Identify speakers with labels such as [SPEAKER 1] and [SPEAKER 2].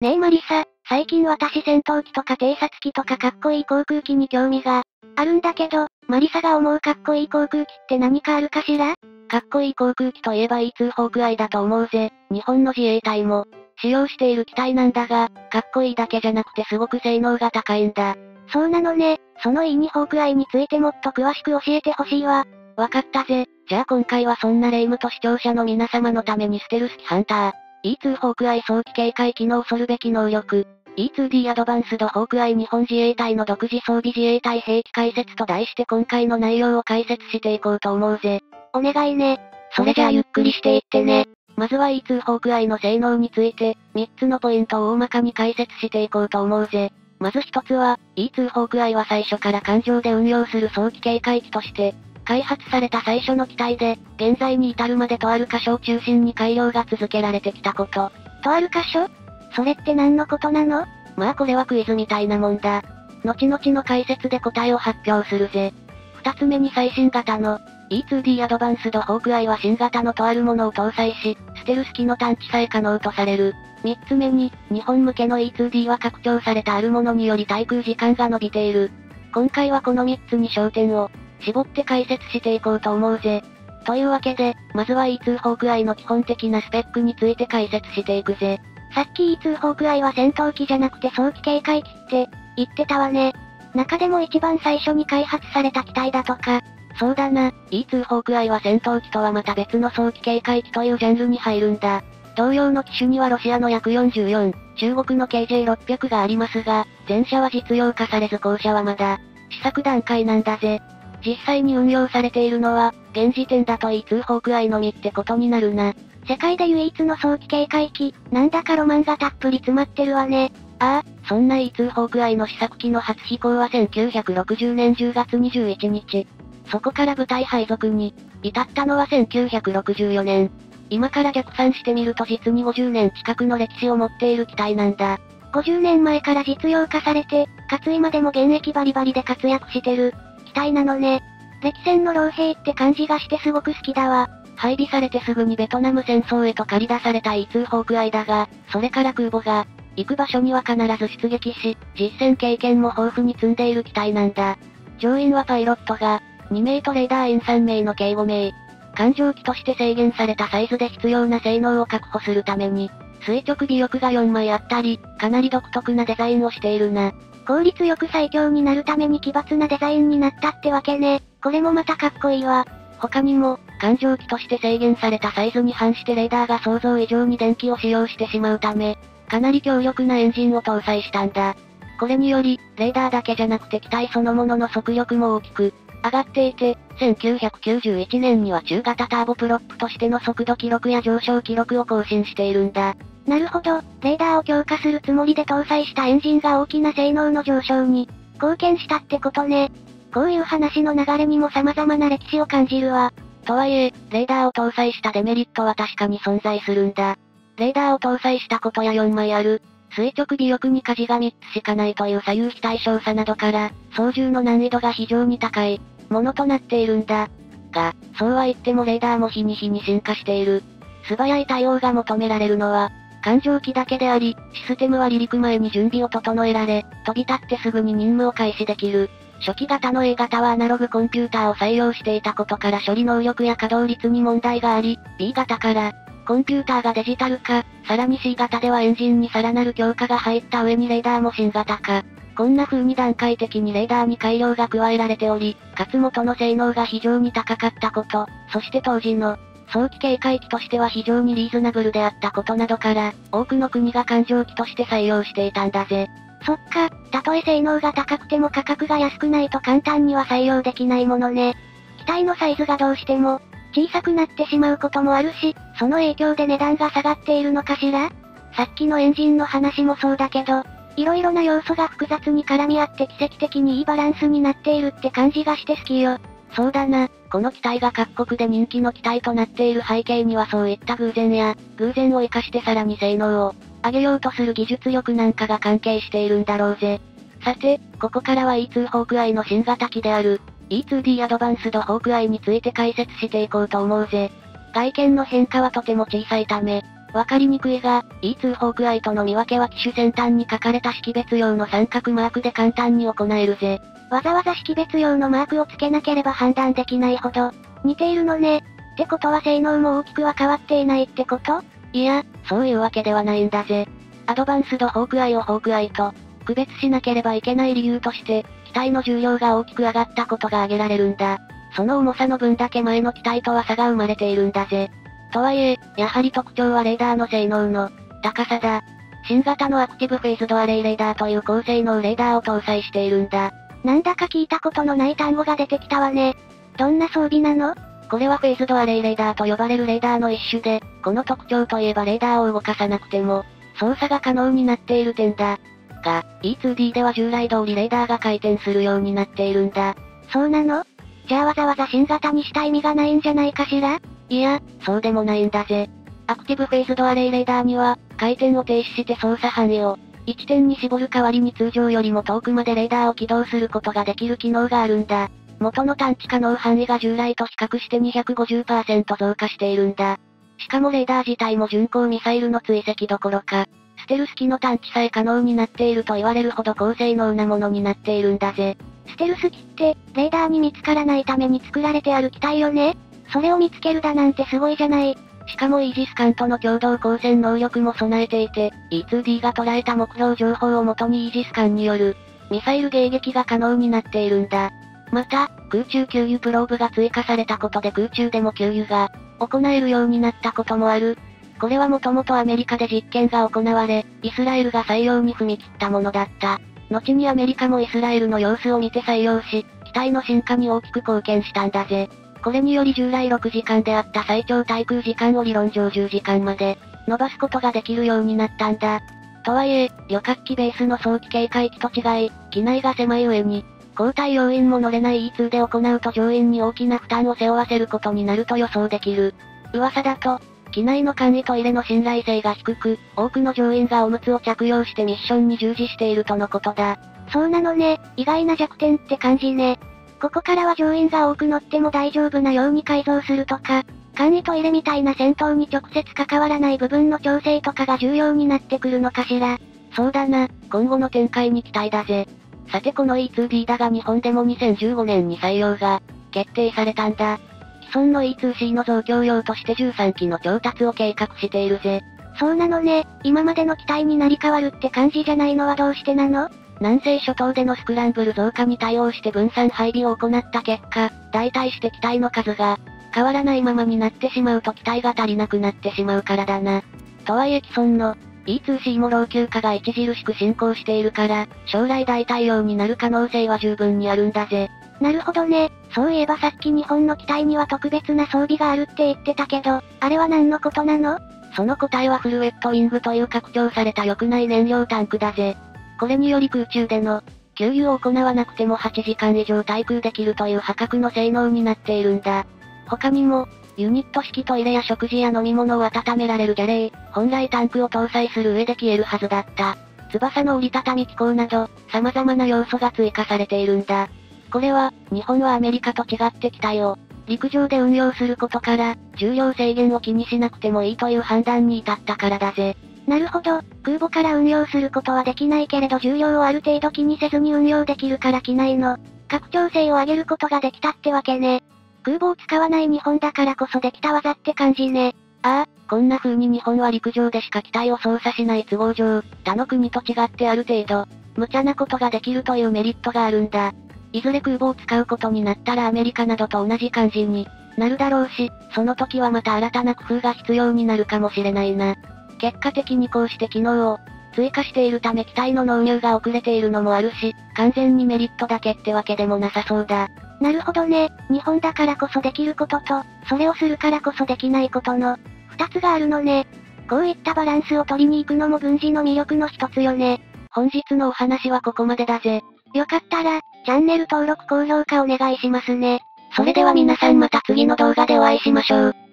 [SPEAKER 1] ねえマリサ、最近私戦闘機とか偵察機とかかっこいい航空機に興味があるんだけど、マリサが思うかっこいい航空機って何かあるかしら？
[SPEAKER 2] かっこいい航空機といえば E2 ホークアイだと思うぜ。日本の自衛隊も使用している機体なんだが、かっこいいだけじゃなくてすごく性能が高いんだ。
[SPEAKER 1] そうなのね。その E2 ホークアイについてもっと詳しく教えてほしいわ。
[SPEAKER 2] わかったぜ。じゃあ今回はそんなレイムと視聴者の皆様のためにステルス機ハンター。E2 ホークアイ早期警戒機能恐るべき能力。E2D アドバンスドホークアイ日本自衛隊の独自装備自衛隊兵器解説と題して今回の内容を解説していこうと思うぜ。
[SPEAKER 1] お願いね。
[SPEAKER 2] それじゃあゆっくりしていってね。まずは E2 ホークアイの性能について、3つのポイントを大まかに解説していこうと思うぜ。まず1つは、E2 ホークアイは最初から艦上で運用する早期警戒機として、開発された最初の機体で、現在に至るまでとある箇所を中心に改良が続けられてきたこと。
[SPEAKER 1] とある箇所？それって何のことなの？
[SPEAKER 2] まあこれはクイズみたいなもんだ。後々の解説で答えを発表するぜ。二つ目に最新型の E2D アドバンスドホークアイは新型のとあるものを搭載し、ステルス機の探知さえ可能とされる。三つ目に、日本向けの E2D は拡張されたあるものにより対空時間が伸びている。今回はこの三つに焦点を、絞って解説していこうと思うぜ。というわけで、まずは E2 ホークアイの基本的なスペックについて解説していくぜ。
[SPEAKER 1] さっき E2 ホークアイは戦闘機じゃなくて早期警戒機って、言ってたわね。中でも一番最初に開発された機体だとか。
[SPEAKER 2] そうだな、E2 ホークアイは戦闘機とはまた別の早期警戒機というジャンルに入るんだ。同様の機種にはロシアの約44、中国の KJ600 がありますが、前者は実用化されず後者はまだ、試作段階なんだぜ。実際に運用されているのは、現時点だと E2 ホークアイのみってことになるな。
[SPEAKER 1] 世界で唯一の早期警戒機、なんだかロマンがたっぷり詰まってるわね。
[SPEAKER 2] ああ、そんな E2 ホークアイの試作機の初飛行は1960年10月21日。そこから部隊配属に、至ったのは1964年。今から逆算してみると実に50年近くの歴史を持っている機体なんだ。
[SPEAKER 1] 50年前から実用化されて、かつ今でも現役バリバリで活躍してる、機体なのね。歴戦の老兵って感じがしてすごく好きだわ。
[SPEAKER 2] 配備されてすぐにベトナム戦争へと駆り出された E2 ホークアイだが、それから空母が、行く場所には必ず出撃し、実戦経験も豊富に積んでいる機体なんだ。乗員はパイロットが、2名とレーダー員3名の計5名。艦上機として制限されたサイズで必要な性能を確保するために、垂直尾翼が4枚あったり、かなり独特なデザインをしているな。
[SPEAKER 1] 効率よく最強になるために奇抜なデザインになったってわけね。これもまたかっこいいわ。
[SPEAKER 2] 他にも、艦上機として制限されたサイズに反してレーダーが想像以上に電気を使用してしまうため、かなり強力なエンジンを搭載したんだ。これにより、レーダーだけじゃなくて機体そのものの速力も大きく、上がっていて、1991年には中型ターボプロップとしての速度記録や上昇記録を更新しているんだ。
[SPEAKER 1] なるほど、レーダーを強化するつもりで搭載したエンジンが大きな性能の上昇に、貢献したってことね。こういう話の流れにも様々な歴史を感じるわ。
[SPEAKER 2] とはいえ、レーダーを搭載したデメリットは確かに存在するんだ。レーダーを搭載したことや4枚ある、垂直尾翼に舵が3つしかないという左右非対称さなどから、操縦の難易度が非常に高い、ものとなっているんだ。が、そうは言ってもレーダーも日に日に進化している。素早い対応が求められるのは、艦上機だけであり、システムは離陸前に準備を整えられ、飛び立ってすぐに任務を開始できる。初期型の A 型はアナログコンピューターを採用していたことから処理能力や稼働率に問題があり、B 型から、コンピューターがデジタル化、さらに C 型ではエンジンにさらなる強化が入った上にレーダーも新型化。こんな風に段階的にレーダーに改良が加えられており、かつ元の性能が非常に高かったこと、そして当時の、早期警戒機としては非常にリーズナブルであったことなどから、多くの国が艦上機として採用していたんだぜ。
[SPEAKER 1] そっか、たとえ性能が高くても価格が安くないと簡単には採用できないものね。機体のサイズがどうしても、小さくなってしまうこともあるし、その影響で値段が下がっているのかしら？さっきのエンジンの話もそうだけど、色々な要素が複雑に絡み合って奇跡的にいいバランスになっているって感じがして好きよ。
[SPEAKER 2] そうだな、この機体が各国で人気の機体となっている背景にはそういった偶然や、偶然を活かしてさらに性能を、上げようとする技術力なんかが関係しているんだろうぜ。さて、ここからは E2 ホークアイの新型機である、E2D アドバンスドホークアイについて解説していこうと思うぜ。外見の変化はとても小さいため、わかりにくいが、E2 ホークアイとの見分けは機種先端に書かれた識別用の三角マークで簡単に行えるぜ。
[SPEAKER 1] わざわざ識別用のマークをつけなければ判断できないほど、似ているのね。ってことは性能も大きくは変わっていないってこと？
[SPEAKER 2] いや、そういうわけではないんだぜ。アドバンスドホークアイをホークアイと、区別しなければいけない理由として、機体の重量が大きく上がったことが挙げられるんだ。その重さの分だけ前の機体とは差が生まれているんだぜ。とはいえ、やはり特徴はレーダーの性能の高さだ。新型のアクティブフェイズドアレイレーダーという高性能レーダーを搭載しているんだ。
[SPEAKER 1] なんだか聞いたことのない単語が出てきたわね。どんな装備なの？
[SPEAKER 2] これはフェイズドアレイレーダーと呼ばれるレーダーの一種で、この特徴といえばレーダーを動かさなくても、操作が可能になっている点だ。が、E2D では従来通りレーダーが回転するようになっているんだ。
[SPEAKER 1] そうなの？じゃあわざわざ新型にした意味がないんじゃないかしら？
[SPEAKER 2] いや、そうでもないんだぜ。アクティブフェイズドアレイレーダーには、回転を停止して操作範囲を、1点に絞る代わりに通常よりも遠くまでレーダーを起動することができる機能があるんだ。元の探知可能範囲が従来と比較して250%増加しているんだ。しかもレーダー自体も巡航ミサイルの追跡どころか、ステルス機の探知さえ可能になっていると言われるほど高性能なものになっているんだぜ。
[SPEAKER 1] ステルス機って、レーダーに見つからないために作られてある機体よね？それを見つけるだなんてすごいじゃない。
[SPEAKER 2] しかもイージス艦との共同光線能力も備えていて、E2D が捉えた目標情報をもとにイージス艦による、ミサイル迎撃が可能になっているんだ。また、空中給油プローブが追加されたことで空中でも給油が、行えるようになったこともある。これはもともとアメリカで実験が行われ、イスラエルが採用に踏み切ったものだった。後にアメリカもイスラエルの様子を見て採用し、機体の進化に大きく貢献したんだぜ。これにより従来6時間であった最長対空時間を理論上10時間まで伸ばすことができるようになったんだ。とはいえ、旅客機ベースの早期警戒機と違い、機内が狭い上に、交代要員も乗れない E2 で行うと乗員に大きな負担を背負わせることになると予想できる。噂だと、機内の簡易トイレの信頼性が低く、多くの乗員がおむつを着用してミッションに従事しているとのことだ。
[SPEAKER 1] そうなのね、意外な弱点って感じね。ここからは乗員が多く乗っても大丈夫なように改造するとか、簡易トイレみたいな戦闘に直接関わらない部分の調整とかが重要になってくるのかしら。
[SPEAKER 2] そうだな、今後の展開に期待だぜ。さてこの E2D だが日本でも2015年に採用が、決定されたんだ。既存の E2C の増強用として13機の調達を計画しているぜ。
[SPEAKER 1] そうなのね、今までの機体になり変わるって感じじゃないのはどうしてなの？
[SPEAKER 2] 南西諸島でのスクランブル増加に対応して分散配備を行った結果、代替して機体の数が、変わらないままになってしまうと機体が足りなくなってしまうからだな。とはいえ既存の、E2C も老朽化が著しく進行しているから、将来代替用になる可能性は十分にあるんだぜ。
[SPEAKER 1] なるほどね。そういえばさっき日本の機体には特別な装備があるって言ってたけど、あれは何のことなの？
[SPEAKER 2] その答えはフルウェットウィングという拡張された良くない燃料タンクだぜ。これにより空中での、給油を行わなくても8時間以上対空できるという破格の性能になっているんだ。他にも、ユニット式トイレや食事や飲み物を温められるギャレー、本来タンクを搭載する上で消えるはずだった。翼の折りたたみ機構など、様々な要素が追加されているんだ。これは、日本はアメリカと違って機体を、陸上で運用することから、重量制限を気にしなくてもいいという判断に至ったからだぜ。
[SPEAKER 1] なるほど、空母から運用することはできないけれど重量をある程度気にせずに運用できるから機内の、拡張性を上げることができたってわけね。空母を使わない日本だからこそできた技って感じね。
[SPEAKER 2] ああ、こんな風に日本は陸上でしか機体を操作しない都合上、他の国と違ってある程度、無茶なことができるというメリットがあるんだ。いずれ空母を使うことになったらアメリカなどと同じ感じになるだろうし、その時はまた新たな工夫が必要になるかもしれないな。結果的にこうして機能を追加しているため機体の納入が遅れているのもあるし、完全にメリットだけってわけでもなさそうだ。
[SPEAKER 1] なるほどね。日本だからこそできることと、それをするからこそできないことの、二つがあるのね。こういったバランスを取りに行くのも軍事の魅力の一つよね。
[SPEAKER 2] 本日のお話はここまでだぜ。
[SPEAKER 1] よかったら、チャンネル登録高評価お願いしますね。
[SPEAKER 2] それでは皆さんまた次の動画でお会いしましょう。